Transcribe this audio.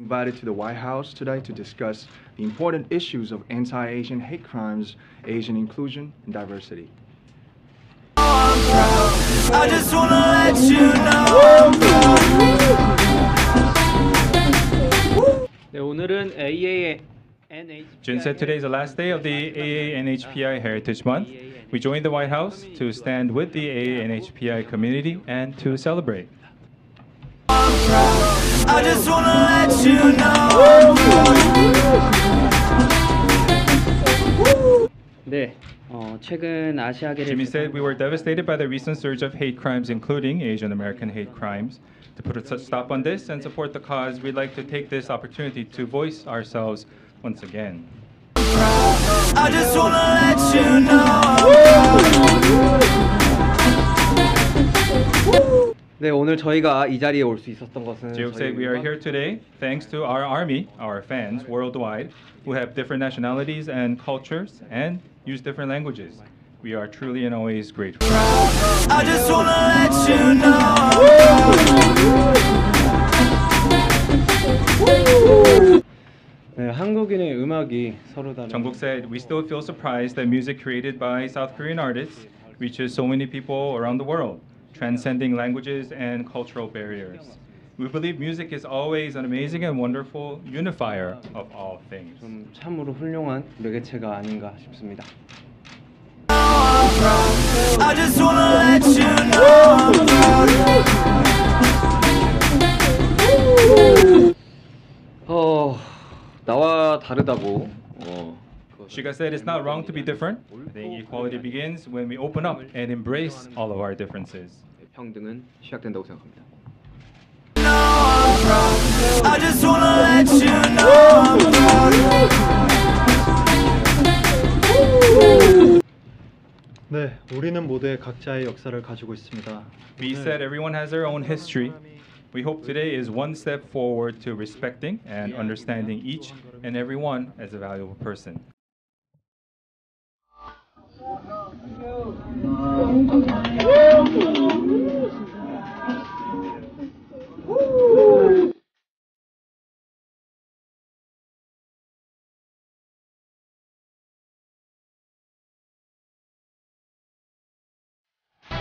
Invited to the White House today to discuss the important issues of anti-Asian hate crimes, Asian inclusion, and diversity. I just wanna let you know 네, 오늘은 AANH Jin said today is the last day of the AANHPI Heritage Month. We joined the White House to stand with the AANHPI community and to celebrate. I just wanna let you know. Jimin said we were devastated by the recent surge of hate crimes, including Asian American hate crimes. To put a stop on this and support the cause, we'd like to take this opportunity to voice ourselves once again. I just wanna let you know. 오늘 저희가 이 자리에 올 수 있었던 것은 Jacob said we are here today thanks to our army, our fans worldwide, who have different nationalities and cultures and use different languages. We are truly and always grateful. I just wanna let you know 네, 한국인의 음악이 서로 다른 Jungkook said we still feel surprised that music created by South Korean artists reaches so many people around the world, transcending languages and cultural barriers. We believe music is always an amazing and wonderful unifier of all things. 좀 참으로 훌륭한 매개체가 아닌가 싶습니다. I just wanna let you know 어, 나와 다르다고. 어, 그것을 Shiga said it's not wrong to be different. I think equality begins when we open up and embrace all of our differences. 평등은 시작된다고 생각합니다. 네, 우리는 모두 각자의 역사를 가지고 있습니다. V said everyone has their own history. We hope today is one step forward to respecting and understanding each and every one as a valuable person.